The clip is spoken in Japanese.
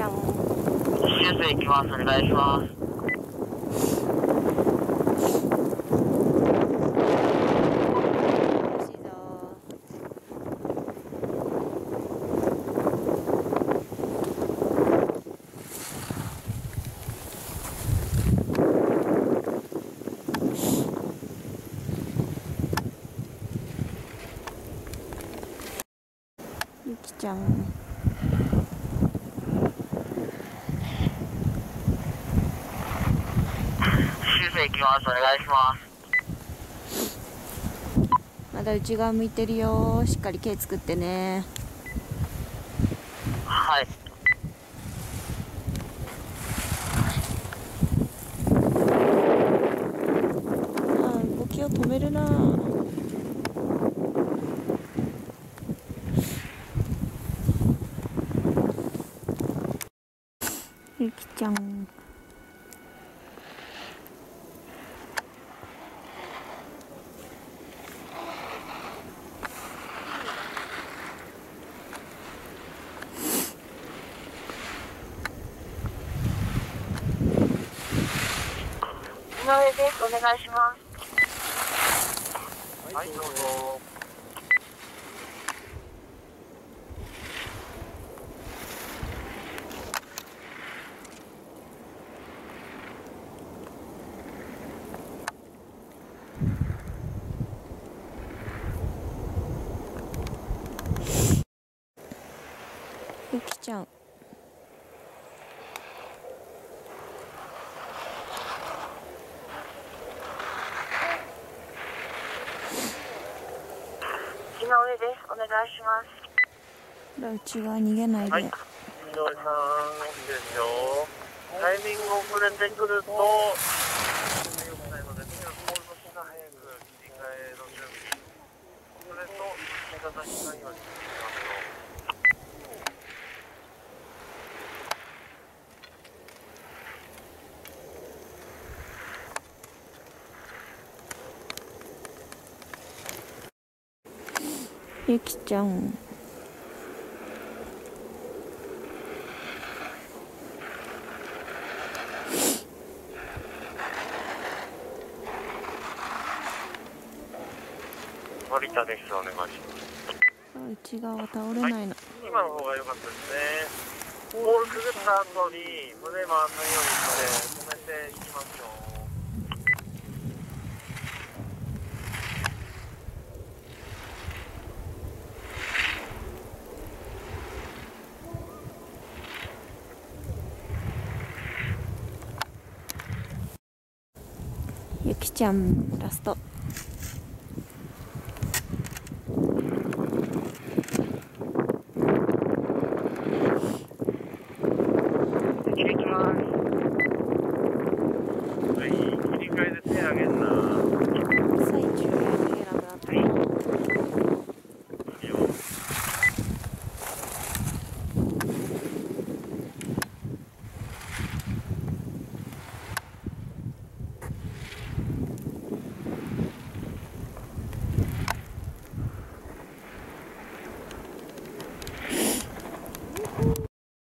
ゃん修正行きます。お願いします。ゆ きちゃん修正行きます。お願いします。まだ内側向いてるよしっかり毛作ってねはい。ああ動きを止めるなゆきちゃん上です。お願いします。はい、どうぞ。ゆきちゃん井上です。お願いします。ほら内側逃げないで、はい。井上さん、いいですよ。タイミング遅れてくると、良くないので、みんなもう少しが早く切り替えの準備。それと、味方しないようにしていきましょう。ゆきちゃん森田です。お願いします。内側倒れないの、はい今の方が良かったですね。ボールくぐった後に胸回んないようにして止めていきましょゆきちゃんラスト。きます。